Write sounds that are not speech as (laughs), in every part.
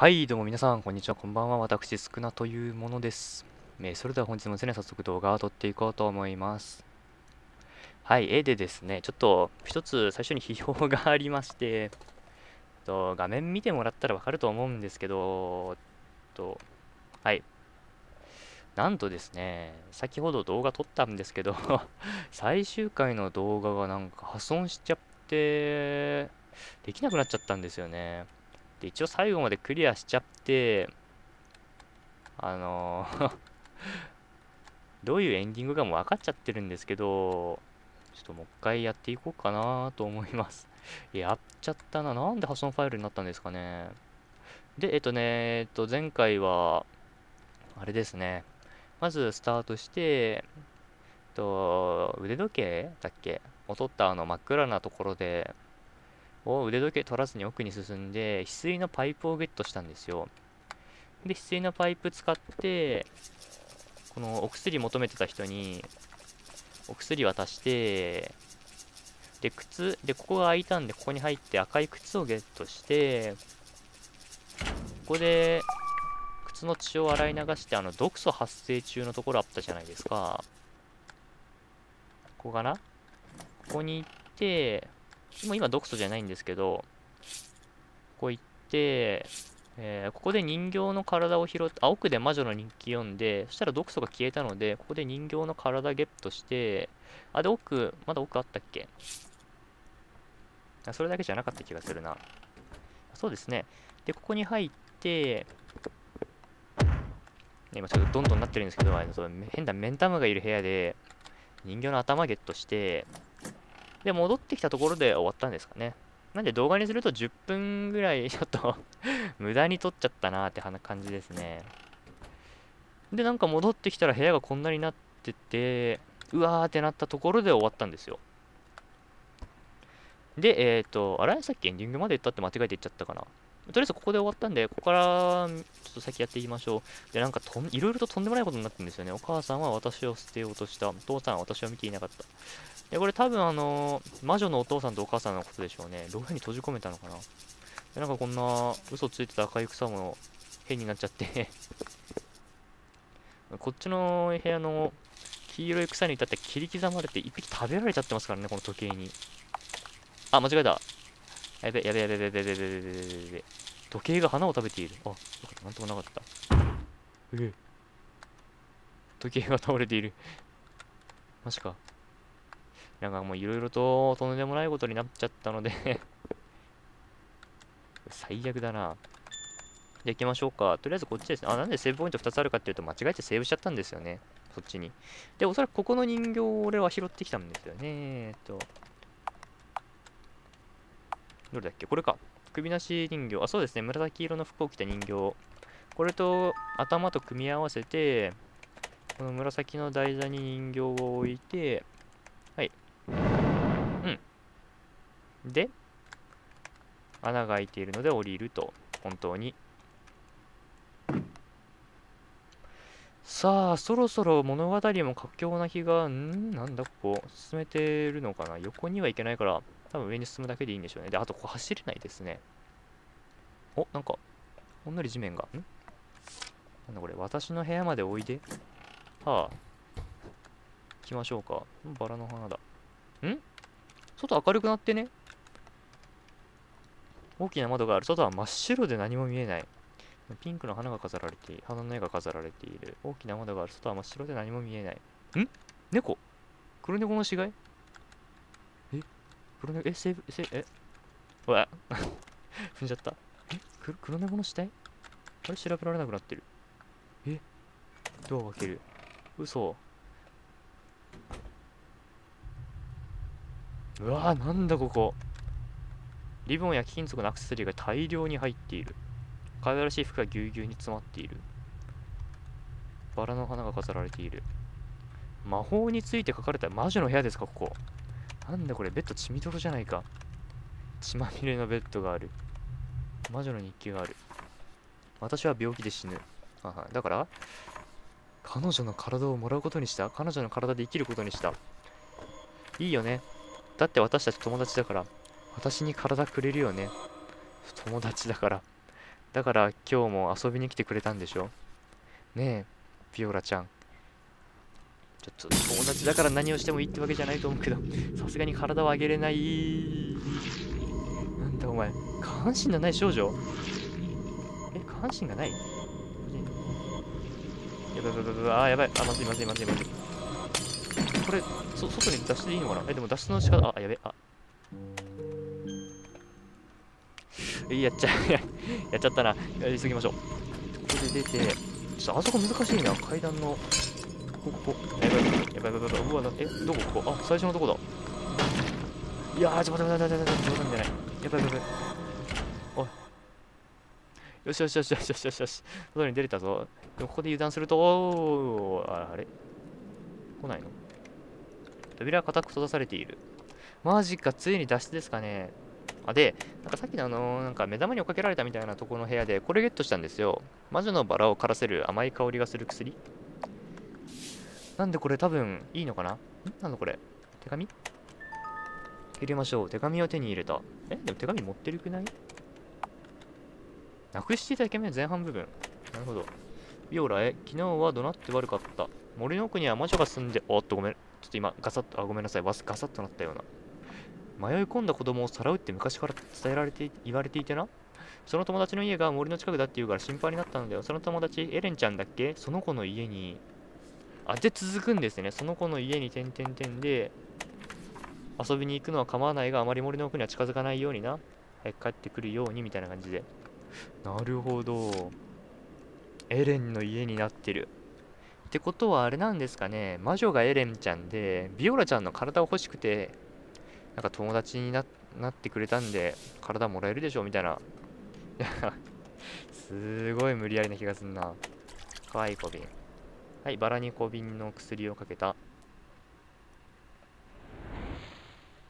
はい、どうも皆さん、こんにちは、こんばんは。私、スクナというものです。えーそれでは本日もですね、早速動画を撮っていこうと思います。はい、絵でですね、ちょっと一つ最初に批評がありまして、と画面見てもらったらわかると思うんですけど、えっと、はい。なんとですね、先ほど動画撮ったんですけど、(laughs) 最終回の動画がなんか破損しちゃって、できなくなっちゃったんですよね。で、一応最後までクリアしちゃって、あのー (laughs) どういうエンディングかも分かっちゃってるんですけど、ちょっともう一回やっていこうかなと思います。(laughs) やっちゃったな。なんで破損ファイルになったんですかね。で、えっとね、えっと、前回は、あれですね。まずスタートして、えっと、腕時計だっけ？を取ったあの真っ暗なところで、を腕時計取らずに奥に進んで、翡翠のパイプをゲットしたんですよ。で、翡翠のパイプ使って、このお薬求めてた人に、お薬渡して、で、靴、で、ここが開いたんで、ここに入って赤い靴をゲットして、ここで、靴の血を洗い流して、あの、毒素発生中のところあったじゃないですか。ここかな？ここに行って、もう今毒素じゃないんですけど、ここ行って、えーここで人形の体を拾って、あ、奥で魔女の日記読んで、そしたら毒素が消えたので、ここで人形の体ゲットして、あ、で、奥、まだ奥あったっけ？あそれだけじゃなかった気がするな。そうですね。で、ここに入って、今ちょっとどんどんなってるんですけど、あの変なメンタムがいる部屋で、人形の頭ゲットして、で、戻ってきたところで終わったんですかね。なんで動画にすると10分ぐらい (laughs) ちょっと (laughs) 無駄に撮っちゃったなーって感じですね。で、なんか戻ってきたら部屋がこんなになってて、うわーってなったところで終わったんですよ。で、えっ、と、あれ？さっきエンディングまで言ったって間違えて言っちゃったかな。とりあえずここで終わったんで、ここからちょっと先やっていきましょう。で、なんかとんいろいろととんでもないことになってるんですよね。お母さんは私を捨てようとした。お父さんは私を見ていなかった。で、これ多分あのー、魔女のお父さんとお母さんのことでしょうね。牢屋に閉じ込めたのかなで、なんかこんな嘘ついてた赤い草も変になっちゃって (laughs) こっちの部屋の黄色い草に至って切り刻まれて1匹食べられちゃってますからね、この時計に。あ、間違えた。やべ、やべ、やべ、やべ、やべ、やべ、やべ、やべ。時計が花を食べている。あ、よかった、なんともなかった。うえ。時計が倒れている。マジか。なんかもういろいろととんでもないことになっちゃったので (laughs) 最悪だな。じゃ行きましょうか。とりあえずこっちですね。あ、なんでセーブポイント2つあるかっていうと間違えてセーブしちゃったんですよね。そっちに。で、おそらくここの人形を俺は拾ってきたんですよね。えっと。どれだっけ？これか。首なし人形。あ、そうですね。紫色の服を着た人形。これと頭と組み合わせて、この紫の台座に人形を置いて、はい。うん。で、穴が開いているので降りると。本当に。さあ、そろそろ物語も佳境な気が、んなんだここ、進めてるのかな横には行けないから、多分上に進むだけでいいんでしょうね。で、あとここ走れないですね。お、なんか、ほんのり地面が。ん？なんだこれ、私の部屋までおいで。はあ。行きましょうか。バラの花だ。ん？外明るくなってね。大きな窓がある。外は真っ白で何も見えない。ピンクの花が飾られている。花の絵が飾られている。大きな窓がある。外は真っ白で何も見えない。ん？猫？黒猫の死骸？え？黒猫、え、セーブ、セーブ、え？うわ (laughs) 踏んじゃった。え？黒黒猫の死体？あれ調べられなくなってる。え？ドアを開ける。嘘。うわーなんだここ。リボンや貴金属のアクセサリーが大量に入っている。可愛らしい服がぎゅうぎゅうに詰まっている。バラの花が飾られている。魔法について書かれた魔女の部屋ですか、ここ。なんだこれ、ベッド血みどろじゃないか。血まみれのベッドがある。魔女の日記がある。私は病気で死ぬ。あはだから、彼女の体をもらうことにした。彼女の体で生きることにした。いいよね。だって私たち友達だから。私に体くれるよね。友達だから。だから今日も遊びに来てくれたんでしょ？ねえビオラちゃん。ちょっと友達だから何をしてもいいってわけじゃないと思うけどさすがに体を上げれない。なんだお前。下半身がない少女？え下半身がない？やばいやばいやばい。あやばい。あまずいまずいまずいまずいこれそ外に出していいのかな？えでも脱出の仕方あやべあ。やっちゃ (laughs) やっちゃったな。やりすぎましょう。ここで出てちょっとあそこ難しいな。階段のここここ。やばいやばいやばいやばいうわなえどこここあ最初のとこだいやーちょっと待って待って待って待って冗談じゃないやばいやばいやばいおいよしよしよしよしよしよしよし外に出れたぞでもここで油断するとおーああれ来ないの扉は固く閉ざされているマジかついに脱出ですかねあでなんかさっきのあのなんか目玉に追っかけられたみたいなところの部屋でこれゲットしたんですよ。魔女のバラを枯らせる甘い香りがする薬。なんでこれ多分いいのかな？ん？なんだこれ？手紙？入れましょう。手紙を手に入れた。え？でも手紙持ってるくない？なくしていた手紙の前半部分。なるほど。ビオラへ。昨日は怒鳴って悪かった。森の奥には魔女が住んでおっとごめん。ちょっと今ガサッとあごめんなさい。ガサッとなったような。迷い込んだ子供をさらうって昔から伝えられて言われていてな。その友達の家が森の近くだって言うから心配になったんだよ。その友達エレンちゃんだっけ？その子の家に。あで続くんですね。その子の家に点々点で遊びに行くのは構わないがあまり森の奥には近づかないようにな。早く帰ってくるようにみたいな感じで。なるほど。エレンの家になってる。ってことはあれなんですかね。魔女がエレンちゃんでビオラちゃんの体を欲しくてなんか友達にななってくれたんで体もらえるでしょみたいな。(laughs) すごい無理やりな気がすんな。かわいい小瓶。はいバラに小瓶の薬をかけた。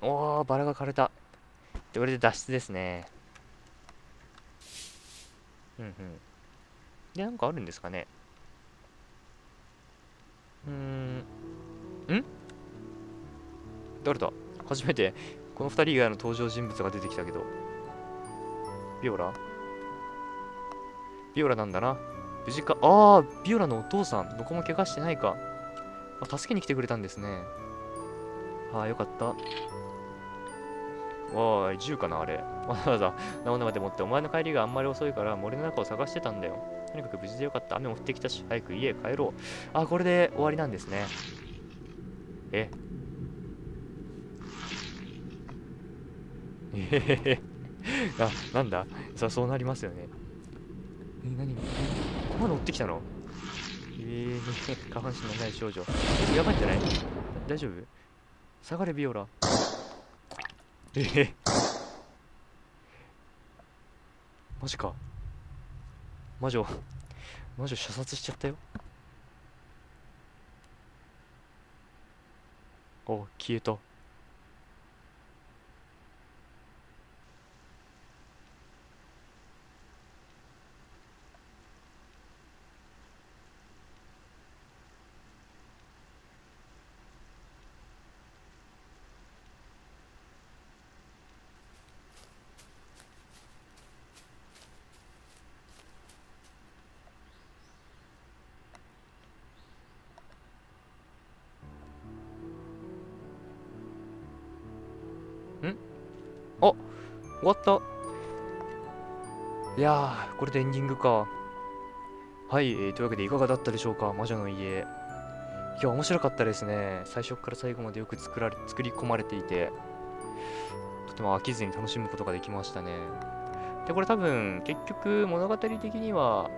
おーバラが枯れた。でこれで脱出ですね。うんうん。でなんかあるんですかね。うーん。ん？誰だ？初めてこの2人以外の登場人物が出てきたけど。ビオラ？ビオラなんだな。無事かああビオラのお父さん。どこも怪我してないか。あ助けに来てくれたんですね。ああよかった。わーい銃かなあれ。(laughs) わざわざ生々でもってお前の帰りがあんまり遅いから森の中を探してたんだよ。とにかく無事でよかった。雨も降ってきたし早く家へ帰ろう。あこれで終わりなんですね。え？えへへへあなんだ？そそうなりますよね。え何ここまで追ってきたの？えー、(laughs) 下半身のない少女。やばいんじゃない？大丈夫？下がれビオラ。えー、マジか。魔女。魔女射殺しちゃったよ。お消えた終わった。いやーこれでエンディングか。はい、えーというわけでいかがだったでしょうか魔女の家。いや面白かったですね。最初から最後までよく作られ作り込まれていて。とても飽きずに楽しむことができましたね。でこれ多分結局物語的には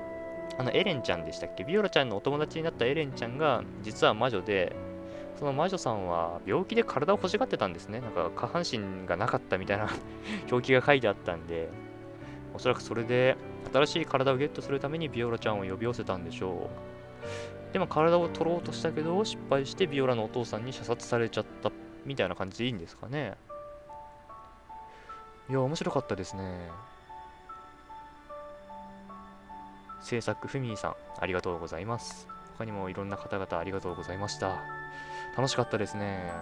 あのエレンちゃんでしたっけ？ビオラちゃんのお友達になったエレンちゃんが実は魔女でその魔女さんは病気で体を欲しがってたんですね。なんか下半身がなかったみたいな (laughs) 表記が書いてあったんでおそらくそれで新しい体をゲットするためにビオラちゃんを呼び寄せたんでしょう。でも体を取ろうとしたけど失敗してビオラのお父さんに射殺されちゃったみたいな感じでいいんですかね。いや面白かったですね。制作ふみーさんありがとうございます。他にもいろんな方々ありがとうございました。楽しかったですね。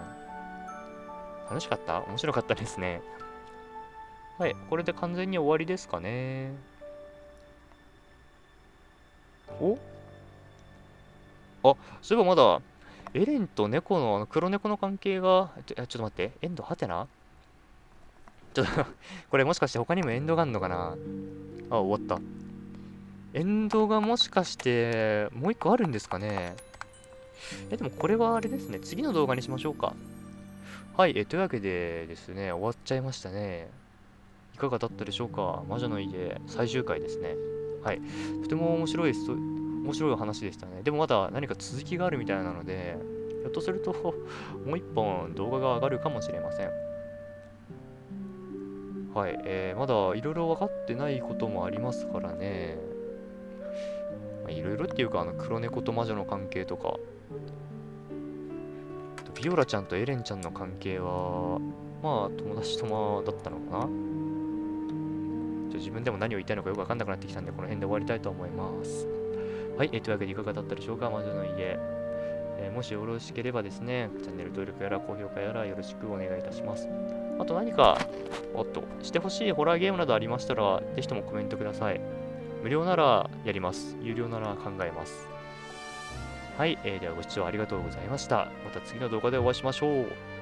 楽しかった？面白かったですね。はいこれで完全に終わりですかね。お？あ、そういえばまだ、エレンと猫の、あの黒猫の関係が、ちょちょっと待って、エンドはてな？ちょっと (laughs) これもしかして他にもエンドがあんのかな？あ、終わった。エンドがもしかして、もう一個あるんですかね？え、でもこれはあれですね。次の動画にしましょうか。はい、えというわけでですね、終わっちゃいましたね。いかがだったでしょうか魔女の家最終回ですね。はい。とても面白いスト、面白い話でしたね。でもまだ何か続きがあるみたいなので、ひょっとすると (laughs) もう一本動画が上がるかもしれません。はい、えー、まだいろいろ分かってないこともありますからね。いろいろっていうか、あの黒猫と魔女の関係とか、ビオラちゃんとエレンちゃんの関係は、まあ、友達ともだったのかなちょ自分でも何を言いたいのかよくわかんなくなってきたんで、この辺で終わりたいと思います。はい、えー、というわけでいかがだったでしょうか、魔女の家。えー、もしよろしければですね、チャンネル登録やら高評価やらよろしくお願いいたします。あと何か、おっと、してほしいホラーゲームなどありましたら、ぜひともコメントください。無料ならやります。有料なら考えます。はい、えー、ではご視聴ありがとうございました。また次の動画でお会いしましょう。